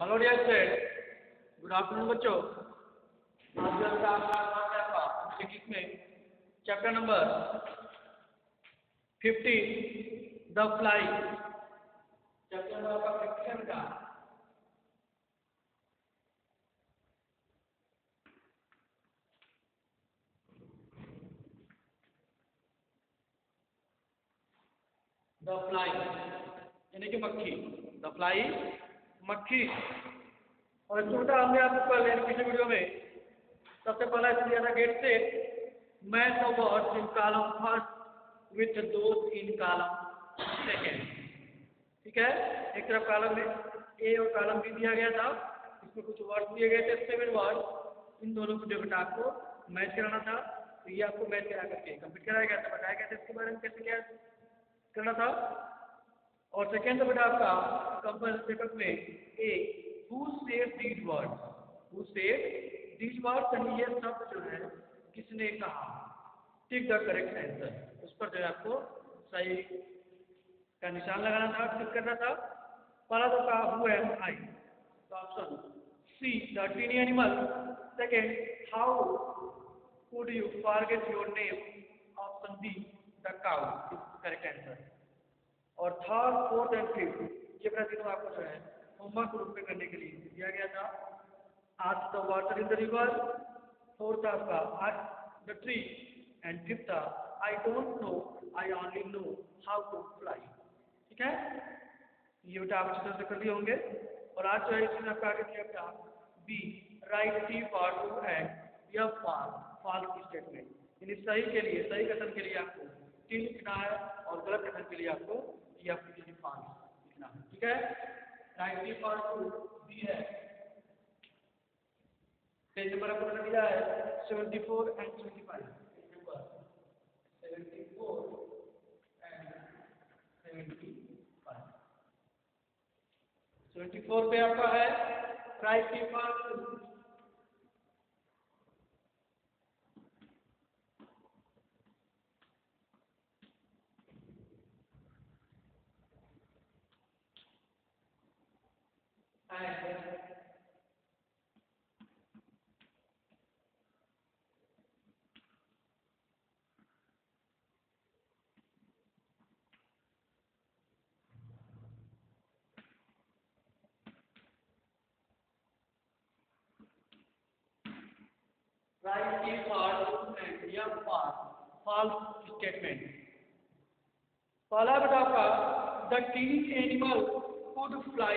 Hello dear student good afternoon बच्चों। आज है आपका आपका में। Chapter number fifty the fly chapter number आपका फिफ्टी का द फ्लाई यानी कि मक्खी। द फ्लाई मक्खी। और छोटा हमने आपको पहले पिछले वीडियो में सबसे पहला इसलिए था गेट से match the words in column first with those in column second ठीक है? एक तरफ़ कॉलम में ए और कॉलम बी दिया गया था, इसमें कुछ वर्ड दिए गए थे सेवन वर्ड इन दोनों को जो बेटा आपको मैच कराना था तो ये आपको मैच करा करके कंप्लीट कराया गया था। बताया गया था इसके बारे में कैसे क्या करना था? और सेकेंड बेटा आपका पेपर में A who said these words who said these words यानी ये शब्द जो है, किसने कहा? टिक द करेक्ट आंसर उस पर जो है आपको सही का निशान लगाना था टिक करना था। पहला तो कहा हु एम आई तो option C the teeny animal second how could you forget your name option B the cow correct answer और थर्ड फोर्थ एंड फिफ्थ ये प्रतिदिन आपको जो है होमवर्क रूप में करने के लिए दिया गया था। आज the water in the river fourth आपका the tree and fifth I don't know I only know how to fly ठीक है? ये बेटा आप अच्छी तरह से कर लिए होंगे। और आज जो है, इसमें आपका आगे दिया गया B write T for true and यह फॉर फॉल्स स्टेटमेंट यानी सही के लिए, सही कथन के लिए आपको लिखना है और गलत कथन के लिए आपको ठीक है? राइट टी बी है। पेज नंबर आपको दिया है seventy four and twenty five number seventy four and seventy seventy four पे आपका है। Write T for true and right is false and यह false false statement. पहला बेटा आपका the teeny animal could fly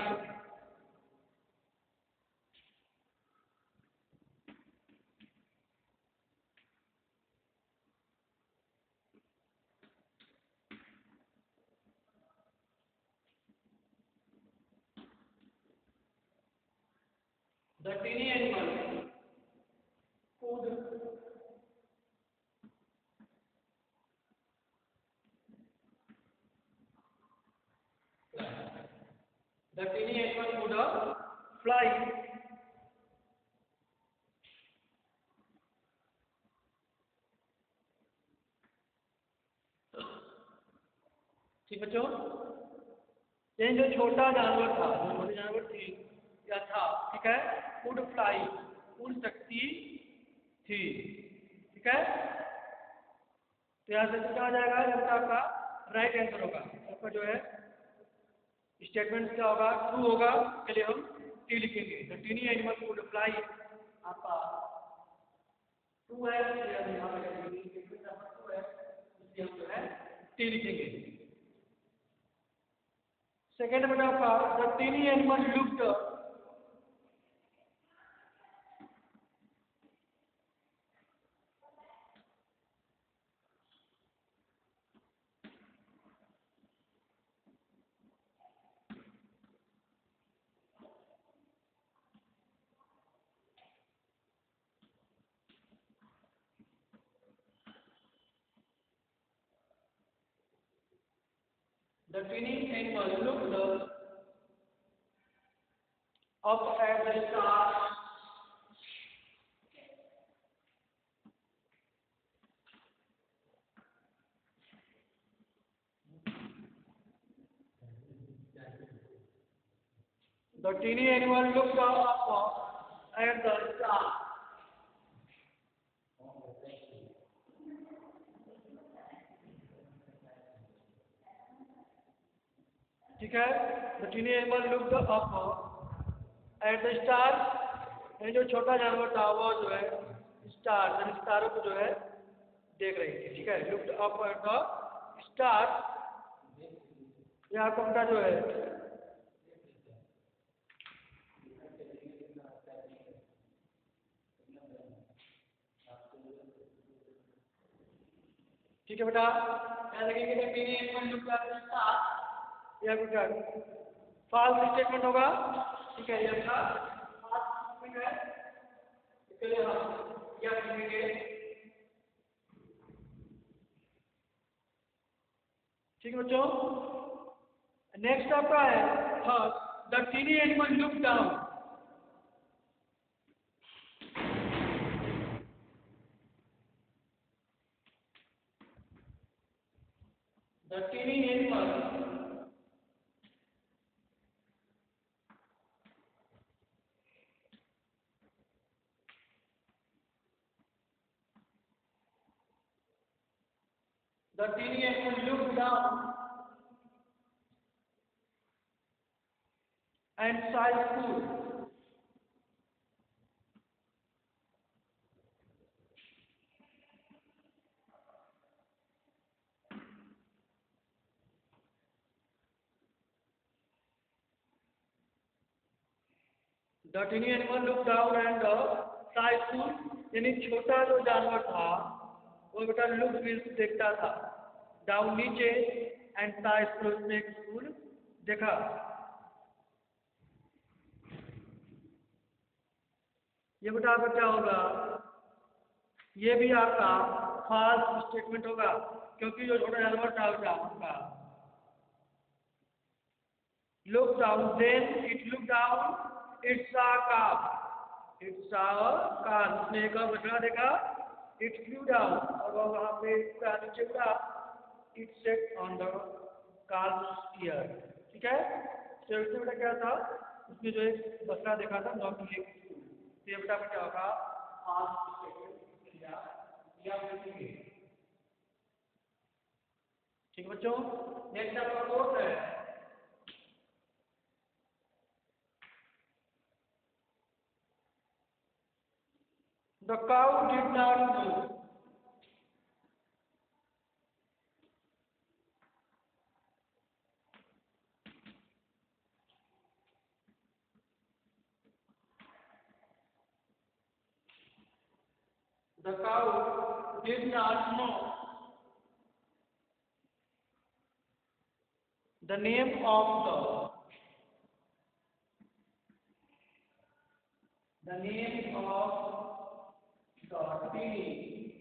The teeny animal could The teeny animal could uh, fly. ठीक बच्चों ये जो छोटा जानवर था, जो छोटी जानवर थी, या था, ठीक है उड़ फ्लाई उड़ सकती थी, ठीक है? तो यहाँ से क्या आ जाएगा जब आपका राइट आंसर होगा। आपका जो है स्टेटमेंट क्या होगा? ट्रू होगा। के लिए हम टी लिखेंगे। तो टीनी एनिमल वुड फ्लाई आपका ट्रू है जो है टी लिखेंगे। सेकेंड बेटा आपका the teeny animal looked the finished animal looked up, up at the stars. The teeny animal looked up at the ठीक है? The teeny animal look up at the star ये जो छोटा जानवर था, वो जो है स्टार यानी स्टारों को जो है, देख रही थी, ठीक है? Looked up at the star ये आपका बेटा जो है, ठीक है बेटा? लगेगा teeny animal looked up star ये बेटा फॉल्स स्टेटमेंट होगा। ठीक है ये है। हम क्या ठीक है बच्चों। नेक्स्ट आपका है। हाँ the teeny animal look down the teeny animal The teeny down and saw food. The teeny animal looked down and uh, saw food. यानी छोटा जो जानवर था वो बेटा लुक देखता था डाउन नीचे एंड में स्कूल देखा। ये बेटा आपका क्या होगा? ये भी आपका फॉल्स स्टेटमेंट होगा, क्योंकि जो छोटा जानवर था बेटा आपका look down then it look down it's a calf it's a calf उसने एक बछड़ा देखा। इट फ्लू डाउन और वह वहाँ पे नीचे उड़ा। It sat on the calf's ear ठीक है? तो इसमें बेटा क्या था? उसने जो एक बछड़ा देखा था नॉट लेग तो ये बेटा क्या होगा? ठीक बच्चों? नेक्स्ट आपका कोर्स है। The cow did not move. The cow did not know the name of the the name of the teeny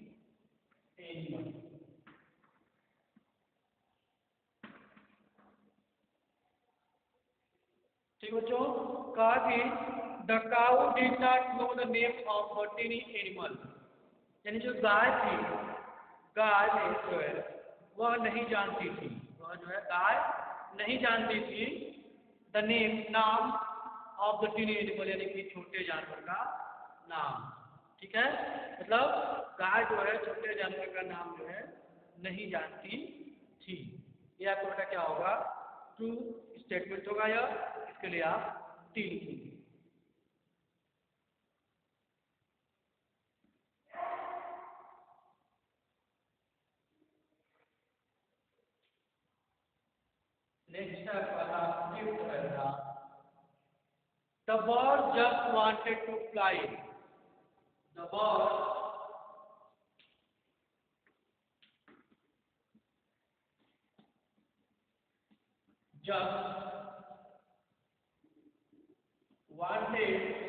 animal. ठीक बच्चों कहा कि the cow did not know the name of a tiny animal यानी जो गाय थी, गाय जो है, वह नहीं जानती थी। वह जो है, गाय नहीं जानती थी। द नेम नाम ऑफ़ द टीनी एनिमल यानी कि छोटे जानवर का नाम। ठीक है? मतलब गाय जो है, छोटे जानवर का नाम जो है, नहीं जानती थी। ये आपको बेटा क्या होगा? ट्रू स्टेटमेंट होगा यह। इसके लिए आप तीन The bird just wanted to fly. The bird just wanted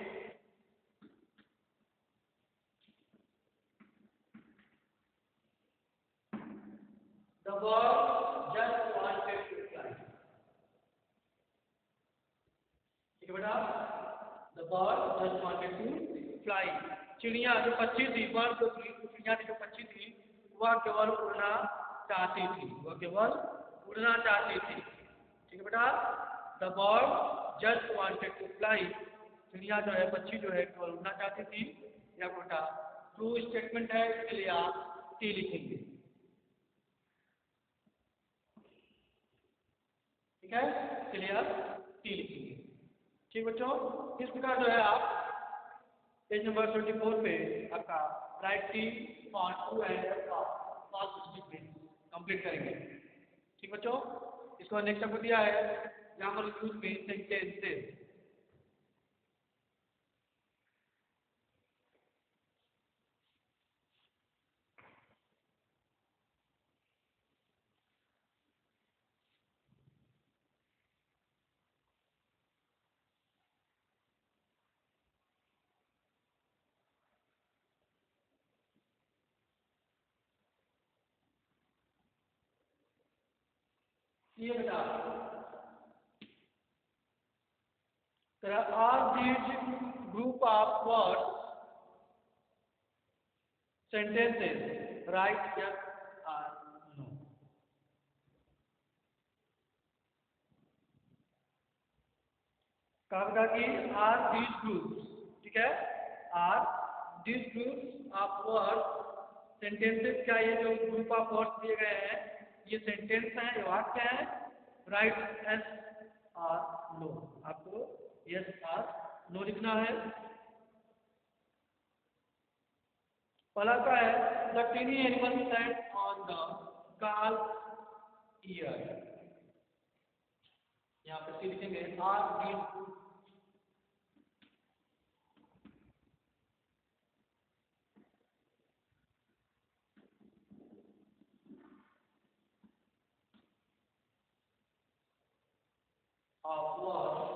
चिड़िया जो पक्षी थी जो थी चिड़िया की जो पक्षी थी, वह केवल उड़ना चाहती थी। वह केवल उड़ना चाहती थी। ठीक है बेटा? The bird just wanted to fly चिड़िया जो है, पक्षी जो है, केवल उड़ना चाहती थी। या बेटा ट्रू स्टेटमेंट है, इसके लिए आप टी लिखेंगे। ठीक है? इसके टी लिखेंगे। ठीक बच्चों, इस प्रकार जो है आप पेज नंबर ट्वेंटी फोर पे आपका write T part two and complete करेंगे। ठीक बच्चों, इसको नेक्स्ट आपको दिया है। ग्रामर यूज़ में सेंटेंसेस ये बता। There are these group कि आर दीज ग्रुप ठीक है? Are these group of word sentences क्या ये जो ग्रुप ऑफ़ वर्ड दिए गए हैं? ये सेंटेंस है, ये वाक्य है राइट एस आर नो आपको यस आर नो लिखना है। पहला का है the teeny animal sat on the calf ear यहाँ पे लिखेंगे आर डी of love.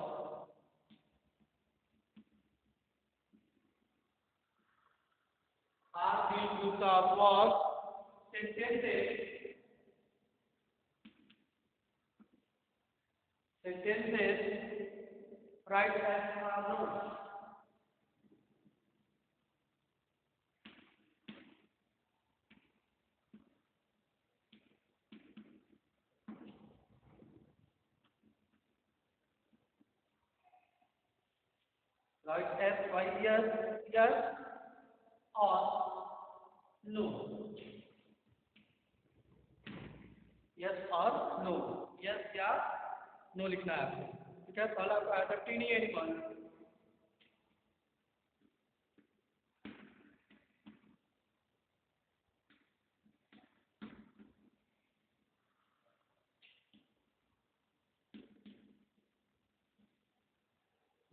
Arguita was sentences sentences right as follows. Right S Y yes yes or no yes or no yes या no लिखना है आपको ठीक है पहला आपका है the teeny animal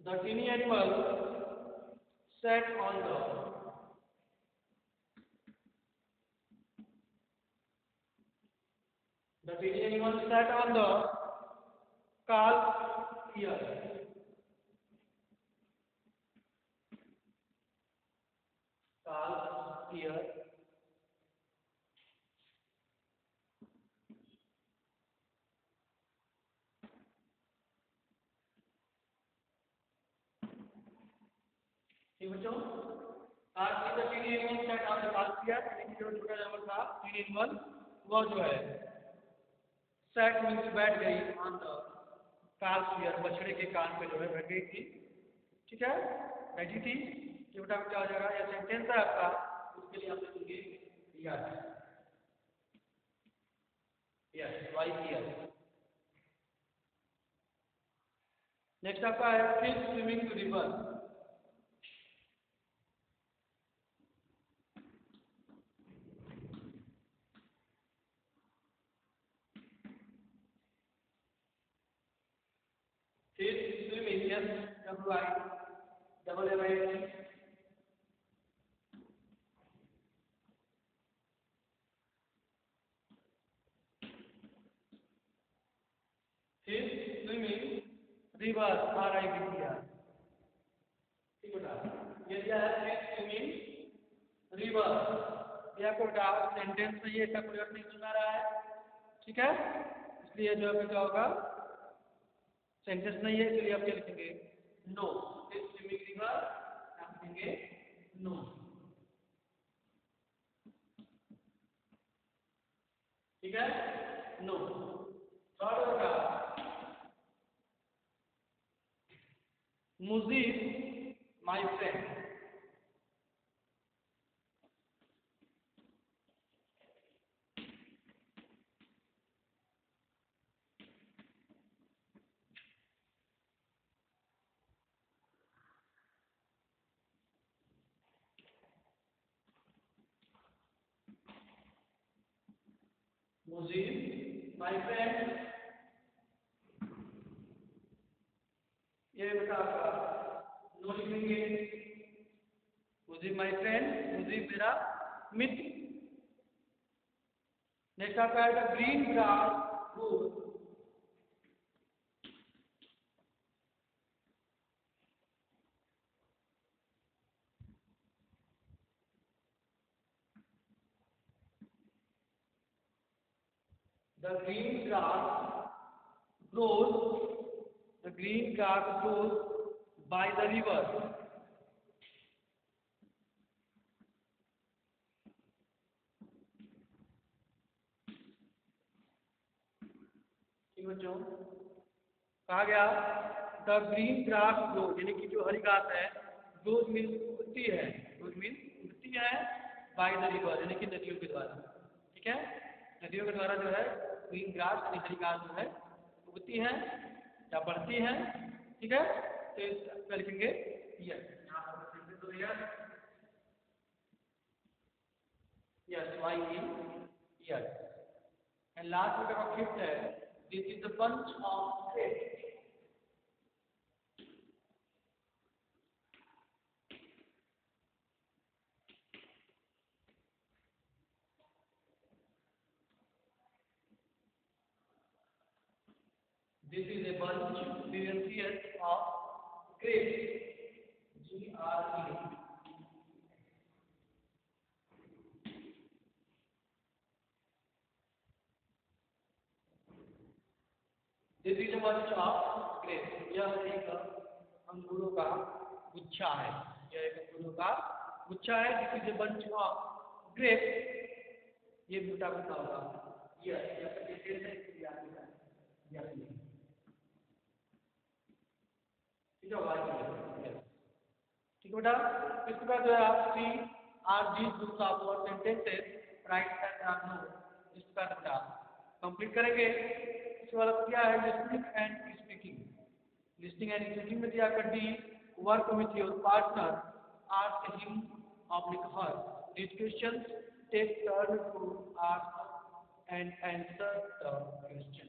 The teeny animal sat on the the teeny animal sat on the calf ear. Teeny animal वो जो है सेट मीन्स बैठ गई। बछड़े के कान पे जो है बैठ गई थी। ठीक है? बैठी थी। ये बेटा क्या हो जाएगा ये सेंटेंस है आपका, उसके लिए आप लिखेंगे यस ईयर नेक्स्ट आपका है fish swimming river Yes, W I double M I N. Fish swimming, river, R I V E ठीक बेटा ये दिया है स्विमिंग रिवर यह सेंटेंस में ये इसका नहीं सुना रहा है। ठीक है? इसलिए जो है क्या होगा? सेंटेंस नहीं है, इसलिए आप क्या लिखेंगे? नो इस स्विमिंग रिवर आप लिखेंगे? नो ठीक है? नो थर्ड होगा मुजीब माय फ्रेंड ये बेटा आपका नो लिखेंगे। माय फ्रेंड मेरा मित्र। नेक्स्ट आपका आएगा green grass growth The green grass grows, the green grass grows by the river. बच्चों कहा गया द ग्रीन ग्रास ग्रो यानी कि जो हरी घास है ग्रोज मीन उगती है ग्रोज मीन उगती है बाई द रिवर यानी कि नदियों के द्वारा ठीक है नदियों के द्वारा जो है ग्रीन ग्रास यानी हरी घास जो है, उगती है, या बढ़ती है, ठीक है? तो इसका लिखेंगे यस यस एंड लास्ट में फिफ्थ है this is the bunch of grapes This is a bunch, will of grapes. G R E. This is a bunch of grapes. यह एक अंगूरों का गुच्छा है यह एक अंगूरों का गुच्छा है this is a bunch of grapes ये मोटा मोटा होगा यह यह है आगे यह ठीक है बेटा? जो है आप C R G sentences right and बेटा कंप्लीट करेंगे। इसके बाद क्या है? एंड स्पीकिंग एंड स्पीकिंग में दिया कर the work with your partner him oblique her questions take turn to ask and answer the question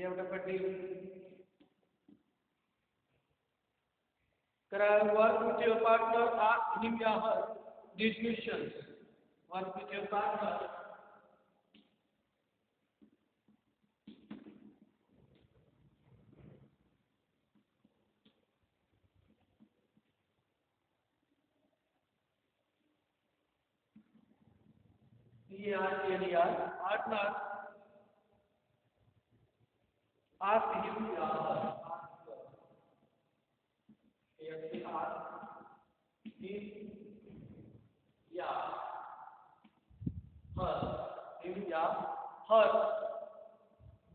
Development Can work with your partner, ask him or her these questions. Work with your partner. C-R-T-N-E-R, partner. Ask him or her. him या her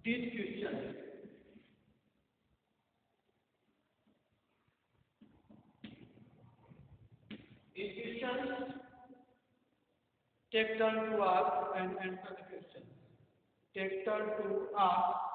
these questions these questions take turn to ask and answer the question. Take turn to ask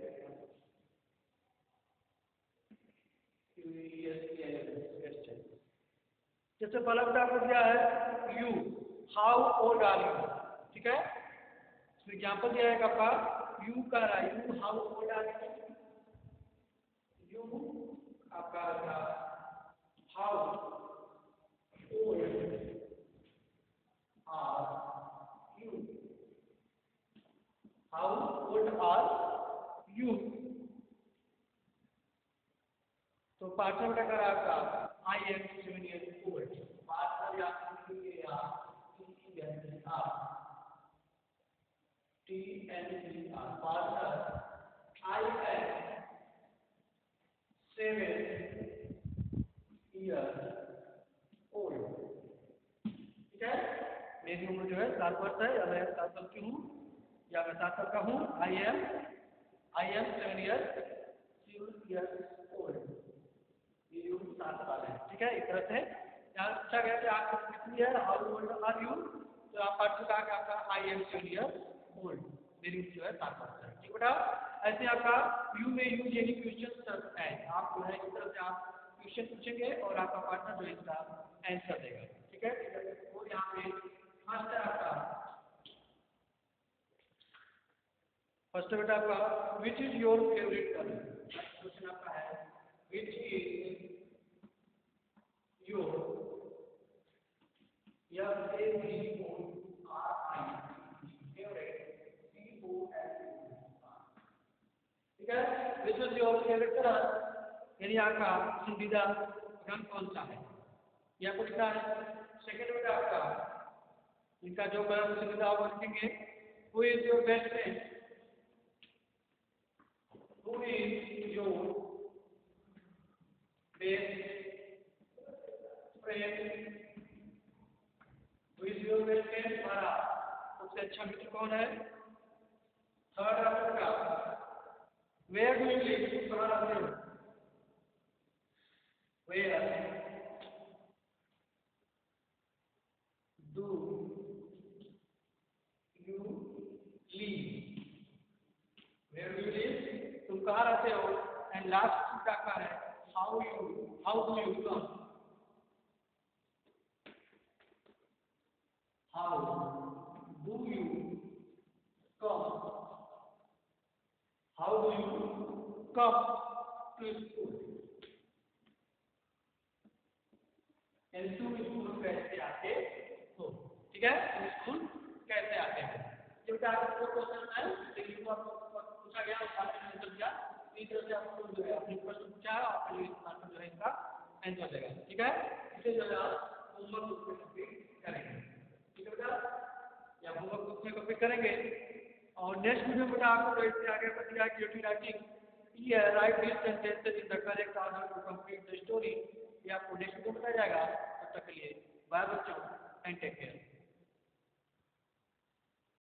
जैसे पहला बेटा आपको दिया है you how old are you ठीक है? Example दिया है आपका यू का रहा you how old are you आपका रहा how old are you how old are you तो पार्टनर का करा आपका I am seven year old partner या या टी एन आर जो है सात वर्ष है, या मैं सात वर्ष की हूँ, या मैं सात साल का हूँ I am I am seven year year old सात साल है, ठीक है? इस तरह से यहाँ कितनी है हाउ ओल्ड आर यू तो आप पाठ कहा कि आपका I am seven year old मेरी जो है वर्ष है। ठीक बेटा? ऐसे आपका यू में यूज़ एनी क्वेश्चन है आप जो है, इस तरह से आप क्वेश्चन पूछेंगे और आपका पार्टनर जो इसका आंसर देगा। ठीक है? और यहाँ पे फ़र्स्ट है आपका। फ़र्स्ट बेटा आपका which is your favourite colour question आपका है विच इज़ योर या ए है विश्व जो कलर यानी आपका पसंदीदा रंग कौन सा है? या कुछ लिखा है सेकेंड बेटा आपका? इनका जो कलर पसंदीदा आप लिखेंगे वो ये जो best friend who is your best friend? Who is your best friend? हमारा सबसे अच्छा मित्र कौन है थर्ड आपका वेयर डू यू लिव कहाँ रहते हो where do you live where do you live तुम कहाँ रहते हो एंड लास्ट क्या का है how you how do you come how do you come do you come to school कैसे आते हो? ठीक है? स्कूल कैसे आते हो? ये आपको क्वेश्चन है लेकिन आपको पूछा गया उसका आंसर दिया। इस तरह से आपको जो है अपने प्रश्न पूछा है आपका जो आंसर जो है इसका आंसर देगा ठीक है? इसे जो है आप होमवर्क करेंगे। ठीक है या होमवर्क करेंगे? और नेक्स्ट वीडियो में आपको इससे आगे बताया कि क्रिएटिव राइटिंग ये write this sentences in the correct order to complete the story ये आपको नेक्स्ट वीडियो बताया जाएगा। तब तक के लिए बाय बच्चों एंड टेक केयर